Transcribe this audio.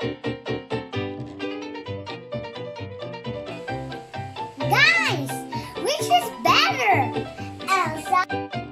Guys, which is better? Elsa.